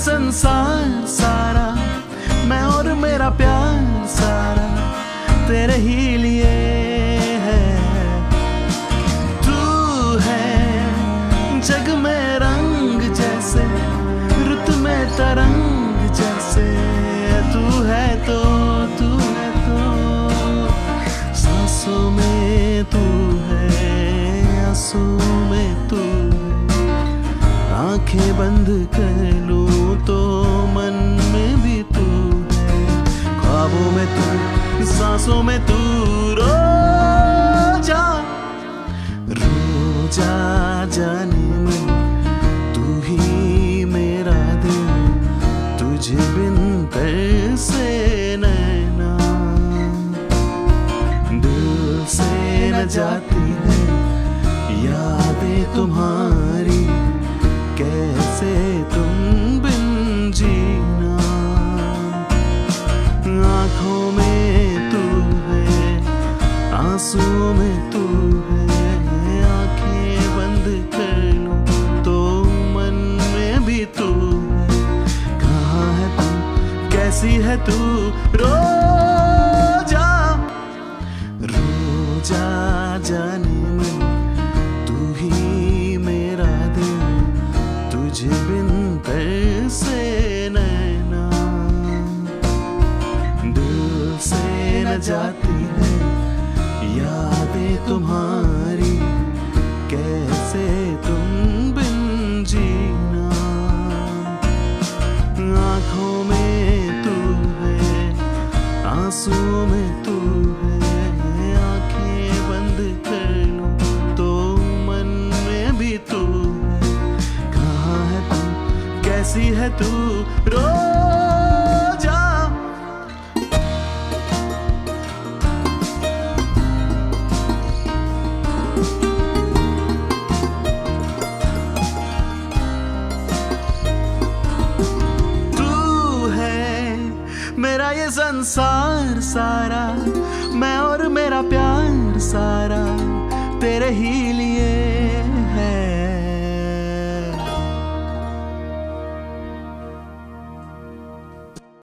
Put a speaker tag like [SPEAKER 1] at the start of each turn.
[SPEAKER 1] संसार सारा मैं और मेरा प्यार सारा तेरे ही लिए आँखें बंद कर लूँ तो मन में भी तू है। ख्वाबों में तू, सांसों में तू रो जा रो जा जाने मन तू ही मेरा दिल, तुझे बिन से जाती है यादें तुम्हारी कैसे तुम बिन जीना। आँखों में तू है आँसू में तू है, आँखें बंद कर लूँ तो मन में भी तू है। कहाँ है तू? कैसी है तू? रो जाती है। यादें तुम्हारी, कैसे तुम बिन जीना? आँखों में तू है आँसू में तू है, आँखें बंद कर लूँ तो मन में भी तू है। कहाँ है तू? कैसी है तू? रो मेरा ये संसार सारा मैं और मेरा प्यार सारा तेरे ही लिए